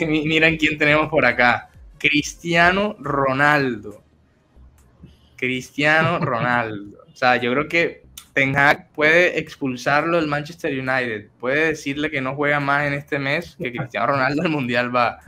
miren quién tenemos por acá. Cristiano Ronaldo. Cristiano Ronaldo. O sea, yo creo que Ten Hag puede expulsarlo del Manchester United. Puede decirle que no juega más en este mes, que Cristiano Ronaldo al Mundial va.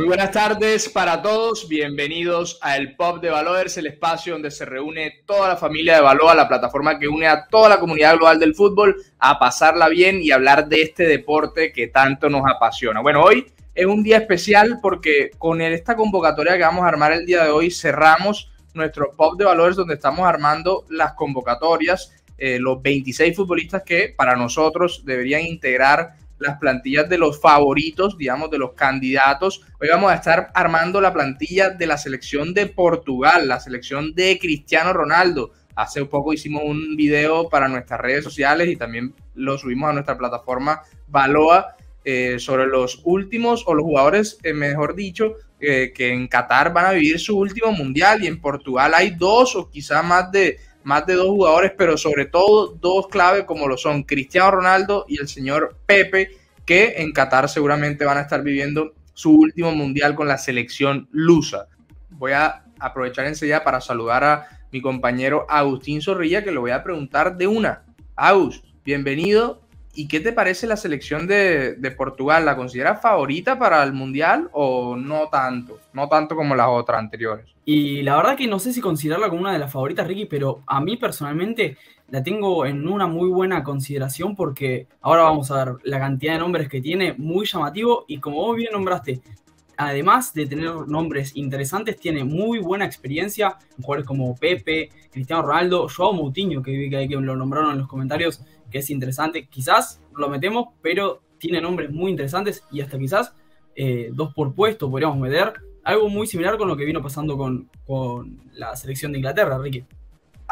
Muy buenas tardes para todos, bienvenidos a El Pop de Valores, el espacio donde se reúne toda la familia de Valoa, la plataforma que une a toda la comunidad global del fútbol a pasarla bien y hablar de este deporte que tanto nos apasiona. Bueno, hoy es un día especial porque con esta convocatoria que vamos a armar el día de hoy cerramos nuestro Pop de Valores donde estamos armando las convocatorias, eh, los 26 futbolistas que para nosotros deberían integrar las plantillas de los favoritos, digamos, de los candidatos. Hoy vamos a estar armando la plantilla de la selección de Portugal, la selección de Cristiano Ronaldo. Hace poco hicimos un video para nuestras redes sociales y también lo subimos a nuestra plataforma Baloa eh, sobre los últimos o los jugadores, eh, mejor dicho, eh, que en Qatar van a vivir su último mundial y en Portugal hay dos o quizá más de más de dos jugadores, pero sobre todo dos claves como lo son Cristiano Ronaldo y el señor Pepe, que en Qatar seguramente van a estar viviendo su último mundial con la selección lusa. Voy a aprovechar enseguida para saludar a mi compañero Agustín Zorrilla, que le voy a preguntar de una. Agus, bienvenido ¿Y qué te parece la selección de, Portugal? ¿La consideras favorita para el Mundial o no tanto? No tanto como las otras anteriores. Y la verdad que no sé si considerarla como una de las favoritas, Ricky, pero a mí personalmente la tengo en una muy buena consideración porque ahora vamos a ver la cantidad de nombres que tiene, muy llamativo y como vos bien nombraste, además de tener nombres interesantes, tiene muy buena experiencia en jugadores como Pepe, Cristiano Ronaldo, Joao Moutinho, que vi lo nombraron en los comentarios, que es interesante. Quizás lo metemos, pero tiene nombres muy interesantes y hasta quizás eh, dos por puesto podríamos meter. Algo muy similar con lo que vino pasando con, la selección de Inglaterra, Ricky.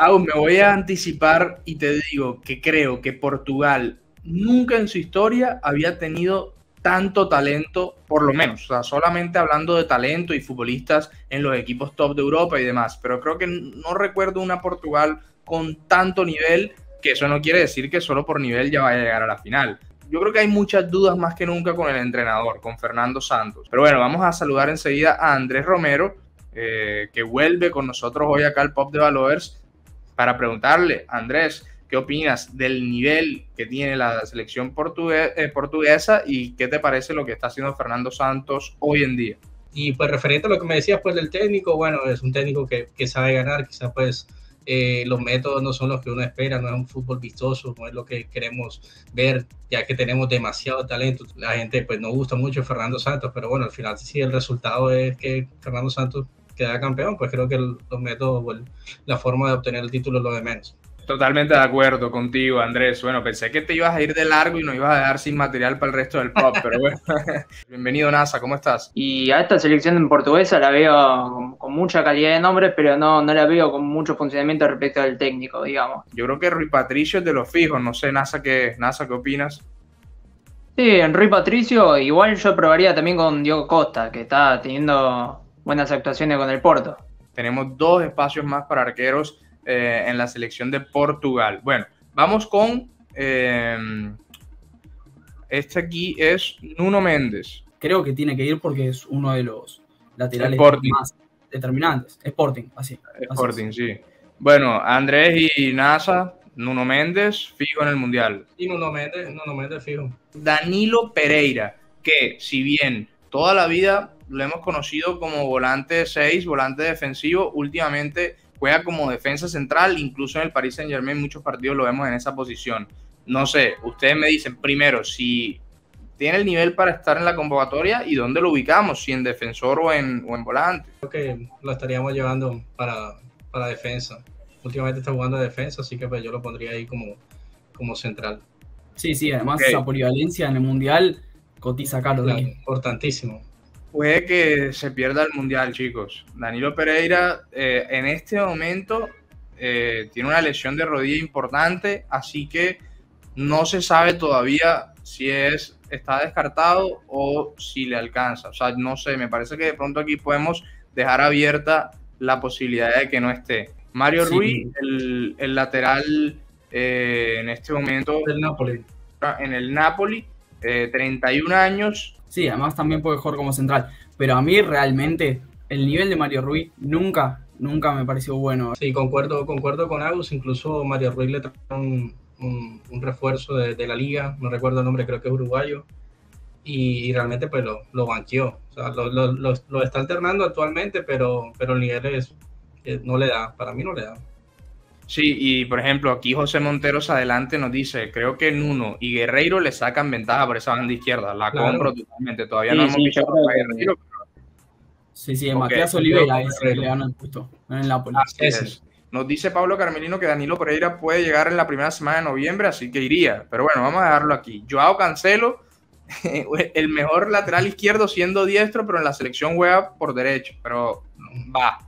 Me voy a anticipar y te digo que creo que Portugal nunca en su historia había tenido tanto talento, por lo menos, o sea, solamente hablando de talento y futbolistas en los equipos top de Europa y demás, pero creo que no recuerdo una Portugal con tanto nivel que eso no quiere decir que solo por nivel ya vaya a llegar a la final. Yo creo que hay muchas dudas más que nunca con el entrenador, con Fernando Santos. Pero bueno, vamos a saludar enseguida a Andrés Romero, eh, que vuelve con nosotros hoy acá al Pop de Valores, para preguntarle, Andrés, ¿qué opinas del nivel que tiene la selección eh, portuguesa y qué te parece lo que está haciendo Fernando Santos hoy en día? Y pues referente a lo que me decías pues del técnico, bueno, es un técnico que, que sabe ganar, quizás pues eh, los métodos no son los que uno espera, no es un fútbol vistoso, no es lo que queremos ver, ya que tenemos demasiado talento. La gente pues no gusta mucho Fernando Santos, pero bueno, al final si el resultado es que Fernando Santos queda campeón, pues creo que los métodos, la forma de obtener el título es lo de menos. Totalmente de acuerdo contigo, Andrés. Bueno, pensé que te ibas a ir de largo y no ibas a dejar sin material para el resto del pop, pero bueno. Bienvenido, NASA, ¿cómo estás? Y a esta selección en portuguesa la veo con, mucha calidad de nombres, pero no, no la veo con mucho funcionamiento respecto al técnico, digamos. Yo creo que Rui Patricio es de los fijos, no sé, NASA, ¿qué, NASA, ¿qué opinas? Sí, en Rui Patricio, igual yo probaría también con Diego Costa, que está teniendo buenas actuaciones con el Porto. Tenemos dos espacios más para arqueros eh, en la selección de Portugal. Bueno, vamos con... Eh, este aquí es Nuno Méndez. Creo que tiene que ir porque es uno de los laterales más determinantes. Sporting, así. Sporting, sí. Bueno, Andrés y NASA, Nuno Méndez, fijo en el Mundial. Y Nuno Méndez, Nuno Méndez fijo. Danilo Pereira, que si bien toda la vida lo hemos conocido como volante 6, volante defensivo, últimamente juega como defensa central, incluso en el Paris Saint Germain muchos partidos lo vemos en esa posición. No sé, ustedes me dicen primero si tiene el nivel para estar en la convocatoria y dónde lo ubicamos, si en defensor o en, o en volante. Creo que lo estaríamos llevando para, para defensa. Últimamente está jugando de defensa, así que pues yo lo pondría ahí como, como central. Sí, sí, además esa polivalencia en el Mundial cotiza caro. importantísimo puede que se pierda el mundial, chicos. Danilo Pereira eh, en este momento eh, tiene una lesión de rodilla importante, así que no se sabe todavía si es está descartado o si le alcanza. O sea, no sé, me parece que de pronto aquí podemos dejar abierta la posibilidad de que no esté. Mario Ruiz, el, lateral eh, en este momento Del Napoli. en el Napoli, eh, 31 años. Sí, además también puede jugar como central. Pero a mí realmente el nivel de Mario Ruiz nunca, nunca me pareció bueno. Sí, concuerdo, concuerdo con Agus. Incluso Mario Ruiz le trae un, un- un refuerzo de, de la liga. No recuerdo el nombre, creo que es uruguayo. Y, y realmente pues lo, lo banqueó. O sea, lo, lo- lo- lo está alternando actualmente, pero, pero el nivel es, que no le da. Para mí no le da. Sí, y por ejemplo, aquí José Monteros adelante nos dice, creo que Nuno y Guerreiro le sacan ventaja por esa banda izquierda. La Claro. compro totalmente. Todavía Sí, no hemos sí, visto a Guerreiro. Sí, sí, Ok, Matías Olivera es que- le gana el puesto en Ese. es. Nos dice Pablo Carmelino que Danilo Pereira puede llegar en la primera semana de noviembre, así que iría. Pero bueno, vamos a dejarlo aquí. Joao Cancelo, el mejor lateral izquierdo siendo diestro, pero en la selección juega por derecho. Pero va.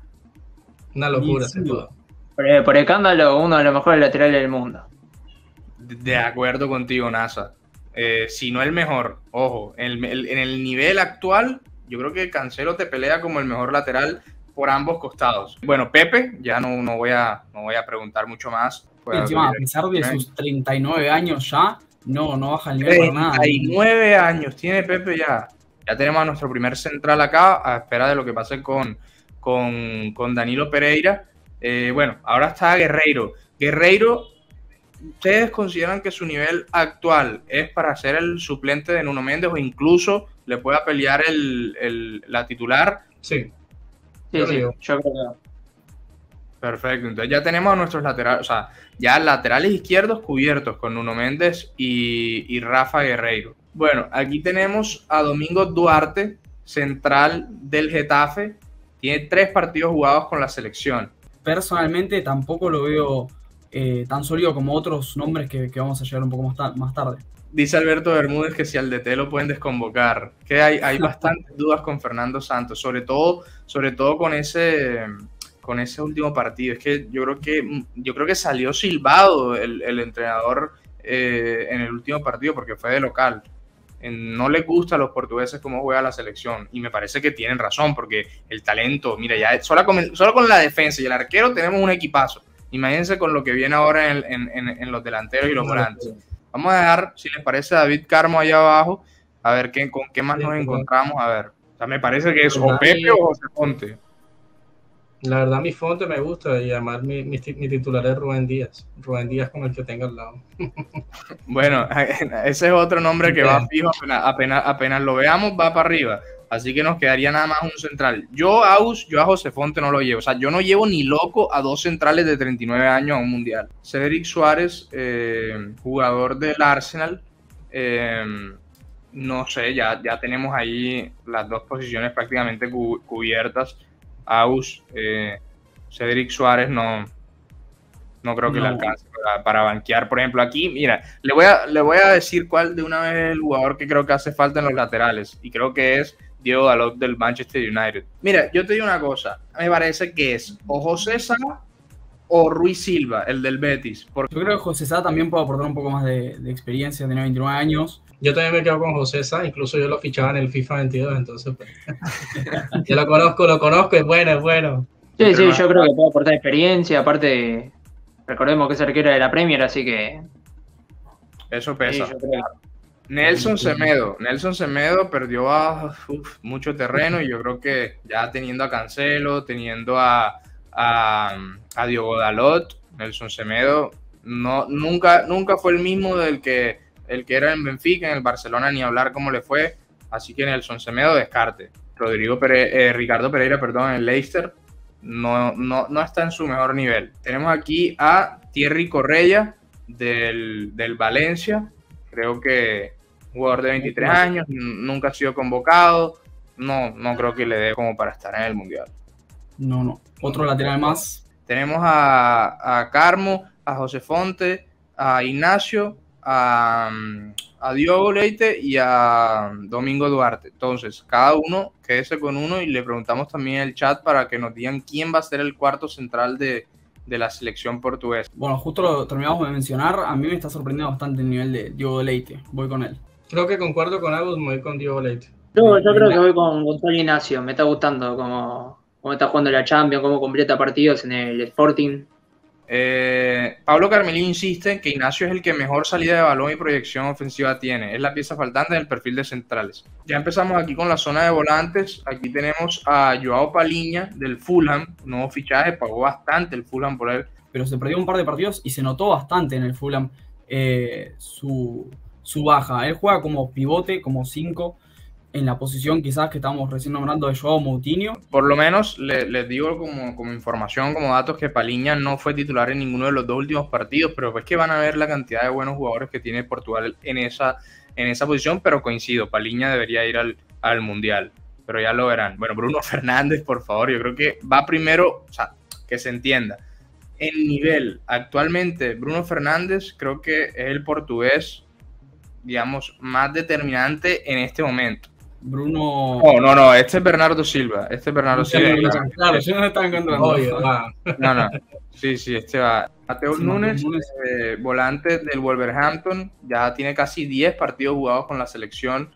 Una locura. Sin duda. Por, eh, por escándalo, uno de los mejores laterales del mundo. De acuerdo contigo, NASA. Eh, si no el mejor, ojo, en el, en el nivel actual, yo creo que Cancelo te pelea como el mejor lateral por ambos costados. Bueno, Pepe, ya no, no, voy, a, no voy a preguntar mucho más. Pues, encima, a pesar de sus 39 años ya, no, no baja el nivel para nada. 39 años tiene Pepe ya. Ya tenemos a nuestro primer central acá, a espera de lo que pase con, con, con Danilo Pereira. Eh, bueno, ahora está Guerreiro. Guerreiro, ¿ustedes consideran que su nivel actual es para ser el suplente de Nuno Méndez o incluso le pueda pelear el, el- la titular? Sí, Sí, Yo sí, digo. yo creo que. Perfecto, entonces ya tenemos a nuestros laterales, o sea, ya laterales izquierdos cubiertos con Nuno Méndez y, y Rafa Guerreiro. Bueno, aquí tenemos a Domingo Duarte, central del Getafe. Tiene tres partidos jugados con la selección. Personalmente tampoco lo veo eh, tan sólido como otros nombres que, que vamos a llegar un poco más, ta- más tarde. Dice Alberto Bermúdez que si al DT lo pueden desconvocar. Que hay, hay bastantes dudas con Fernando Santos, sobre todo, sobre todo con ese, con ese último partido. Es que yo creo que, yo creo que salió silbado el, el entrenador eh, en el último partido porque fue de local. No les gusta a los portugueses cómo juega la selección y me parece que tienen razón porque el talento, mira, ya solo con, solo con la defensa y el arquero tenemos un equipazo. Imagínense con lo que viene ahora en, en- en- en los delanteros y los volantes. Vamos a dejar, si les parece, a David Carmo allá abajo, a ver qué, con qué más nos encontramos. A ver, o sea, me parece que es o Pues Pepe nadie- o José Ponte. La verdad, mi fonte me gusta y además mi, mi, mi titular es Rubén Díaz. Rubén Díaz con el que tenga al lado. Bueno, ese es otro nombre que va fijo, apenas, apenas, apenas lo veamos, va para arriba. Así que nos quedaría nada más un central. Yo, Aus, yo a José Fonte no lo llevo. O sea, yo no llevo ni loco a dos centrales de 39 años a un mundial. Cedric Suárez, eh, jugador del Arsenal. eh, no sé, ya, ya tenemos ahí las dos posiciones prácticamente cu- cubiertas. Aus, eh, Cedric Suárez no, no creo que le alcance para, para banquear. Por ejemplo, aquí, mira, le voy, a, le voy a decir cuál de una vez es el jugador que creo que hace falta en los laterales. Y creo que es Diego Dalot del Manchester United. Mira, yo te digo una cosa. Me parece que es o José Sá o Ruiz Silva, el del Betis. Porque Yo creo que José Sá también puede aportar un poco más de, de experiencia, tiene 29 años. Yo también me quedo con José Sá, incluso yo lo fichaba en el FIFA 22, entonces pues, yo lo conozco, lo conozco, es bueno, es bueno. Sí, sí, yo creo que puede aportar experiencia. Aparte, recordemos que es arquero de la Premier, así que. eso pesa. Nelson Semedo. Nelson Semedo perdió a, uf, mucho terreno y yo creo que ya teniendo a Cancelo, teniendo a, a, a Diogo Dalot, Nelson Semedo no, nunca, nunca fue el mismo del que, el que era en Benfica, en el Barcelona, ni hablar cómo le fue. Así que Nelson Semedo descarte. Rodrigo Pere- eh, Ricardo Pereira, perdón, en Leicester no, no, no está en su mejor nivel. Tenemos aquí a Thierry Correia del, del Valencia. Creo que jugador de 23 años, nunca ha sido convocado. No, no creo que le dé como para estar en el Mundial. No, no. Otro lateral más. Tenemos a, a Carmo, a José Fonte, a Ignacio, a, mm, a Diogo Leite y a Domingo Duarte. Entonces, cada uno quédese con uno y le preguntamos también en el chat para que nos digan quién va a ser el cuarto central de, de la selección portuguesa. Bueno, justo lo terminamos de mencionar. A mí me está sorprendiendo bastante el nivel de Diogo Leite. Voy con él. Creo que concuerdo con Agus, voy con Diego Leite. Yo, yo creo que voy con Gonzalo Ignacio. Me está gustando cómo, cómo está jugando la Champions, cómo completa partidos en el Sporting. Eh, Pablo Carmelí insiste que Ignacio es el que mejor salida de balón y proyección ofensiva tiene. Es la pieza faltante en el perfil de centrales. Ya empezamos aquí con la zona de volantes. Aquí tenemos a Joao Paliña del Fulham, nuevo fichaje, pagó bastante el Fulham por él. Pero se perdió un par de partidos y se notó bastante en el Fulham eh, su, su baja. Él juega como pivote, como 5 en la posición quizás que estamos recién nombrando de Joao Moutinho. Por lo menos les digo como, información, como datos, que Paliña no fue titular en ninguno de los dos últimos partidos, pero es que van a ver la cantidad de buenos jugadores que tiene Portugal en esa, en esa posición, pero coincido, Paliña debería ir al, al Mundial, pero ya lo verán. Bueno, Bruno Fernández, por favor, yo creo que va primero, o sea, que se entienda. En nivel, actualmente Bruno Fernández creo que es el portugués, digamos, más determinante en este momento Bruno. No, no, no, este es Bernardo Silva. Este es Bernardo Silva. Claro, yo no estaba encontrando. No, no. Sí, sí, este va. Mateo Núñez, eh, volante del Wolverhampton, ya tiene casi 10 partidos jugados con la selección.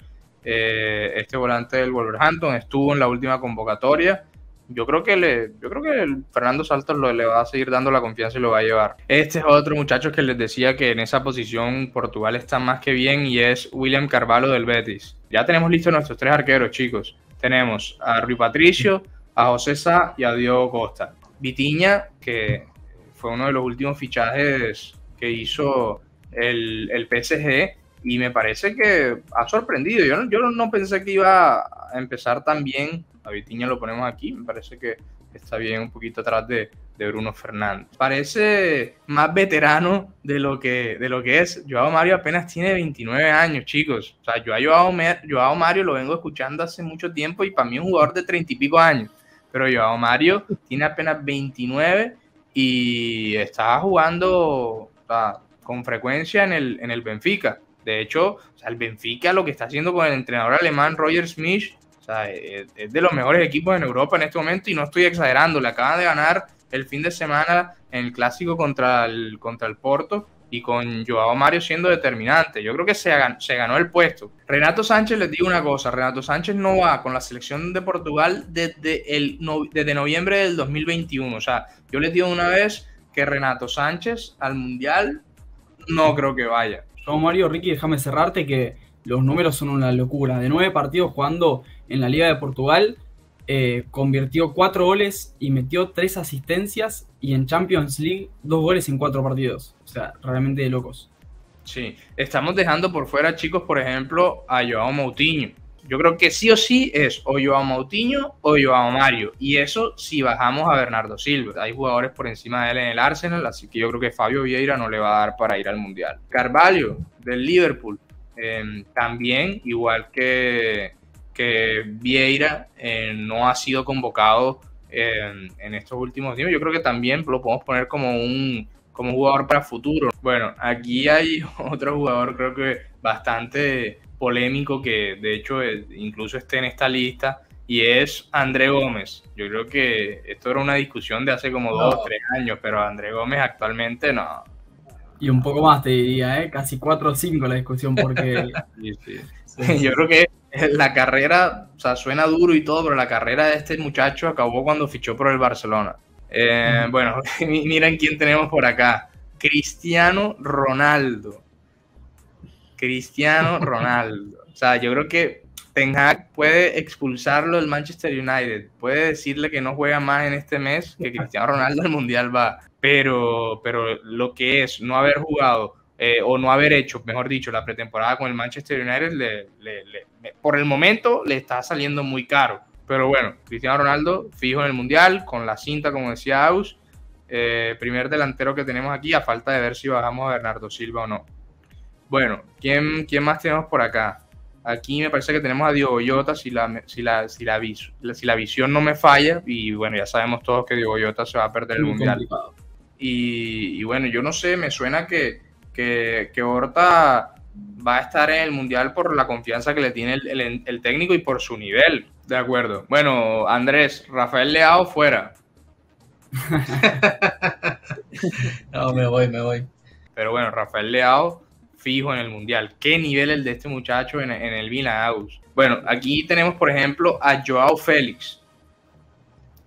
Eh, este volante del Wolverhampton estuvo en la última convocatoria yo creo que le, yo creo que Fernando Saltos lo, le va a seguir dando la confianza y lo va a llevar. Este es otro muchacho que les decía que en esa posición Portugal está más que bien y es William Carvalho del Betis. Ya tenemos listos nuestros tres arqueros, chicos. Tenemos a Rui Patricio, a José Sá y a Diego Costa. Vitiña, que fue uno de los últimos fichajes que hizo el, el PSG y me parece que ha sorprendido. Yo yo no pensé que iba a empezar tan bien a Vitiña lo ponemos aquí, me parece que está bien un poquito atrás de, Bruno Fernández. Parece más veterano de lo, que, de lo que es. Joao Mario apenas tiene 29 años, chicos. O sea, yo a Joao, Mario lo vengo escuchando hace mucho tiempo y para mí es un jugador de 30 y pico años. Pero Joao Mario tiene apenas 29 y está jugando con frecuencia en el, en el Benfica. De hecho, el Benfica lo que está haciendo con el entrenador alemán Roger Smith o sea, es, de los mejores equipos en Europa en este momento y no estoy exagerando. Le acaban de ganar el fin de semana en el clásico contra el, contra el Porto y con Joao Mario siendo determinante. Yo creo que se, se ganó el puesto. Renato Sánchez, les digo una cosa, Renato Sánchez no va con la selección de Portugal desde, el, desde noviembre del 2021. O sea, yo les digo una vez que Renato Sánchez al Mundial no creo que vaya. No, Mario, Ricky, déjame cerrarte que los números son una locura. De nueve partidos jugando en la Liga de Portugal, eh, convirtió cuatro goles y metió tres asistencias y en Champions League dos goles en cuatro partidos. O sea, realmente de locos. Sí, estamos dejando por fuera, chicos, por ejemplo, a Joao Moutinho. Yo creo que sí o sí es o Joao Moutinho o Joao Mario. Y eso si bajamos a Bernardo Silva. Hay jugadores por encima de él en el Arsenal, así que yo creo que Fabio Vieira no le va a dar para ir al Mundial. Carvalho, del Liverpool, em, también, igual que, que Vieira eh, no ha sido convocado en, estos últimos días. Yo creo que también lo podemos poner como un como jugador para futuro. Bueno, aquí hay otro jugador creo que bastante polémico que de hecho eh, incluso esté en esta lista y es André Gómez. Yo creo que esto era una discusión de hace como dos o tres años, pero André Gómez actualmente no. Y un poco más te diría, ¿eh? casi cuatro o cinco la discusión porque... Yo creo que la carrera, o sea, suena duro y todo, pero la carrera de este muchacho acabó cuando fichó por el Barcelona. Eh, bueno, miren quién tenemos por acá. Cristiano Ronaldo. Cristiano Ronaldo. O sea, yo creo que Ten Hag puede expulsarlo del Manchester United. Puede decirle que no juega más en este mes, que Cristiano Ronaldo al Mundial va. Pero, pero lo que es no haber jugado eh, o no haber hecho, mejor dicho, la pretemporada con el Manchester United, le, por el momento le está saliendo muy caro. Pero bueno, Cristiano Ronaldo fijo en el Mundial, con la cinta, como decía Aus, eh, primer delantero que tenemos aquí, a falta de ver si bajamos a Bernardo Silva o no. Bueno, ¿quién, quién más tenemos por acá? Aquí me parece que tenemos a Diego Yota, si la, si la, si la, si la visión no me falla, y bueno, ya sabemos todos que Diego Yota se va a perder el Mundial. Y, y, bueno, yo no sé, me suena que que, que Horta va a estar en el Mundial por la confianza que le tiene el, técnico y por su nivel. De acuerdo. Bueno, Andrés, Rafael Leao fuera. no, me voy, me voy. Pero bueno, Rafael Leao fijo en el Mundial. ¿Qué nivel el de este muchacho en, el Vila Bueno, aquí tenemos, por ejemplo, a Joao Félix,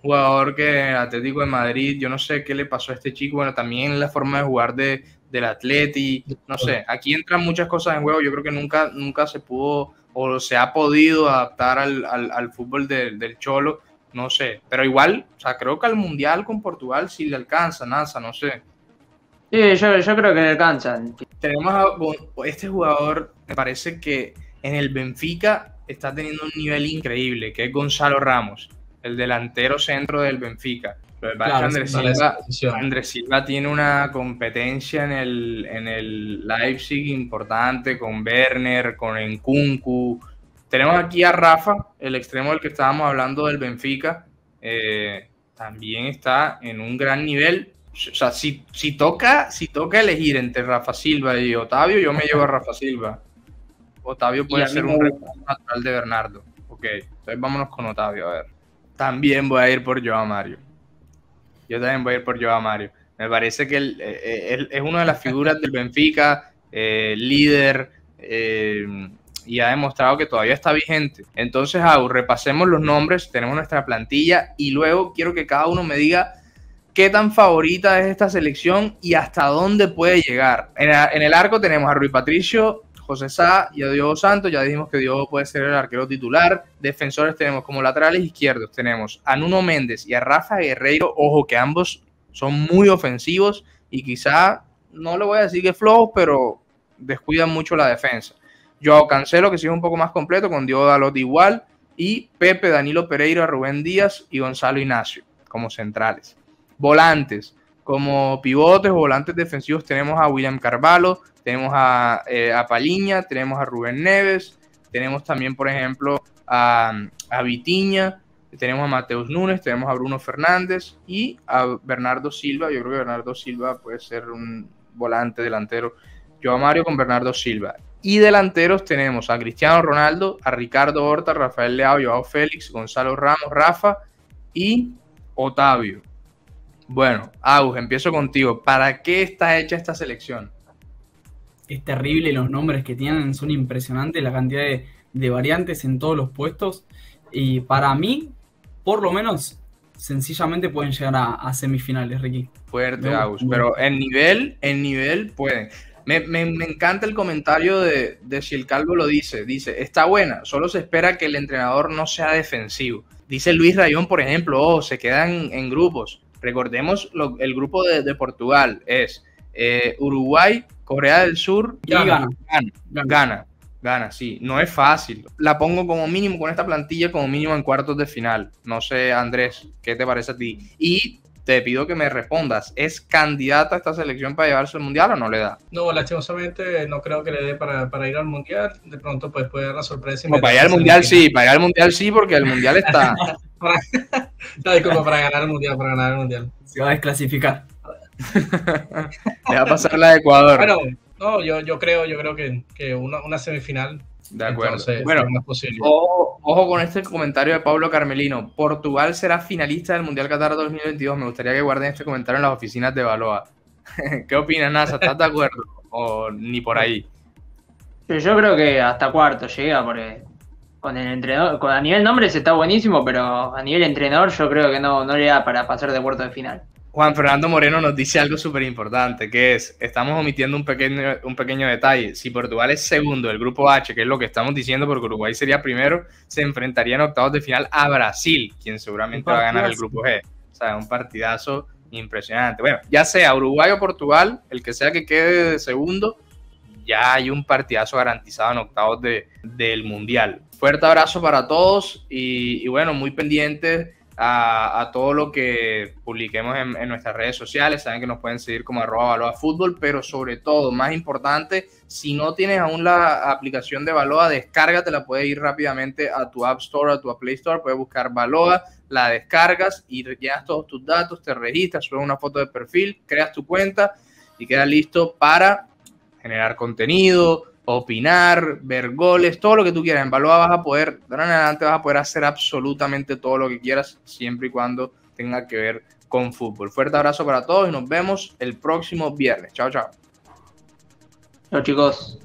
jugador que Atlético de Madrid, yo no sé qué le pasó a este chico, bueno, también la forma de jugar de, del Atleti, no sé, aquí entran muchas cosas en juego, yo creo que nunca, nunca se pudo o se ha podido adaptar al, al, fútbol del Cholo, no sé, pero igual, o sea, creo que al Mundial con Portugal sí le alcanza, NASA, no sé. Sí, yo, yo creo que le alcanzan. Tenemos a este jugador, me parece que en el Benfica está teniendo un nivel increíble, que es Gonzalo Ramos, el delantero centro del Benfica. Andrés, Silva, tiene una competencia en el, en el Leipzig importante con Werner, con Nkunku. Tenemos aquí a Rafa, el extremo del que estábamos hablando del Benfica. Eh, también está en un gran nivel. O sea, si, si, toca, si toca elegir entre Rafa Silva y Otavio, yo me llevo a Rafa Silva. Otavio puede ser un natural de Bernardo. Ok, entonces vámonos con Otavio, a ver. También voy a ir por Joao Mario. Yo también voy a ir por Joao Mario. Me parece que él, eh, es una de las figuras del Benfica, eh, líder, eh, y ha demostrado que todavía está vigente. Entonces, Agu, repasemos los nombres, tenemos nuestra plantilla y luego quiero que cada uno me diga qué tan favorita es esta selección y hasta dónde puede llegar. En, en el arco tenemos a Rui Patricio, José Sá y a Diogo Santos. Ya dijimos que Diogo puede ser el arquero titular. Defensores tenemos como laterales izquierdos. Tenemos a Nuno Méndez y a Rafa Guerreiro. Ojo que ambos son muy ofensivos y quizá, no le voy a decir que flojos, pero descuidan mucho la defensa. Joao Cancelo, que sigue un poco más completo, con Diogo Dalot igual. Y Pepe, Danilo Pereira, Rubén Díaz y Gonzalo Ignacio como centrales. Volantes. Como pivotes o volantes defensivos tenemos a William Carvalho, tenemos a, eh, a Paliña, tenemos a Rubén Neves, tenemos también, por ejemplo, a, a Vitiña, tenemos a Mateus Núñez, tenemos a Bruno Fernández y a Bernardo Silva. Yo creo que Bernardo Silva puede ser un volante delantero. Yo a Mario con Bernardo Silva. Y delanteros tenemos a Cristiano Ronaldo, a Ricardo Horta, Rafael Leao, Joao Félix, Gonzalo Ramos, Rafa y Otavio. Bueno, Agus, empiezo contigo. ¿Para qué está hecha esta selección? es terrible, los nombres que tienen son impresionantes, la cantidad de, variantes en todos los puestos. Y para mí, por lo menos, sencillamente pueden llegar a, semifinales, Ricky. Fuerte, Agus. Pero en nivel, en nivel pueden. Me, encanta el comentario de, si el Calvo lo dice. Dice, está buena, solo se espera que el entrenador no sea defensivo. Dice Luis Rayón, por ejemplo, oh, se quedan en grupos. Recordemos el grupo de, Portugal es eh, Uruguay, Corea del Sur y gana. Gana, gana, sí. No es fácil. La pongo como mínimo con esta plantilla, como mínimo en cuartos de final. No sé, Andrés, ¿qué te parece a ti? Y te pido que me respondas, ¿es candidata a esta selección para llevarse al Mundial o no le da? No, lastimosamente no creo que le dé para, ir al Mundial. De pronto pues puede dar la sorpresa. para ir al Mundial sí, para ir al Mundial sí, porque el Mundial está... para, como para ganar el Mundial, para ganar el Mundial. Se va a desclasificar. Le va a pasar la de Ecuador. Bueno, no, yo, yo creo, yo creo que, que una, una, semifinal. De acuerdo. bueno, ojo, ojo, con este comentario de Pablo Carmelino. Portugal será finalista del Mundial Qatar 2022. Me gustaría que guarden este comentario en las oficinas de Baloa. ¿Qué opinas, Nasa? ¿Estás de acuerdo? ¿O ni por ahí? Yo creo que hasta cuarto llega, porque con el entrenador, a nivel nombres está buenísimo, pero a nivel entrenador yo creo que no, no le da para pasar de cuarto de final. Juan Fernando Moreno nos dice algo súper importante, que es, estamos omitiendo un pequeño, un pequeño detalle. Si Portugal es segundo del grupo H, que es lo que estamos diciendo, porque Uruguay sería primero, se enfrentaría en octavos de final a Brasil, quien seguramente va a ganar el grupo G. O sea, un partidazo impresionante. Bueno, ya sea Uruguay o Portugal, el que sea que quede de segundo, ya hay un partidazo garantizado en octavos de, del Mundial. Fuerte abrazo para todos y, bueno, muy pendientes a, todo lo que publiquemos en, nuestras redes sociales. Saben que nos pueden seguir como arroba Baloa Fútbol, pero sobre todo, más importante, si no tienes aún la aplicación de Baloa, descárgatela, puedes ir rápidamente a tu App Store, a tu Play Store, puedes buscar Baloa, la descargas y llenas todos tus datos, te registras, subes una foto de perfil, creas tu cuenta y quedas listo para generar contenido, opinar, ver goles, todo lo que tú quieras. En Baloa vas a poder, de ahora en adelante vas a poder hacer absolutamente todo lo que quieras, siempre y cuando tenga que ver con fútbol. Fuerte abrazo para todos y nos vemos el próximo viernes. Chao, chao. Chao, chicos.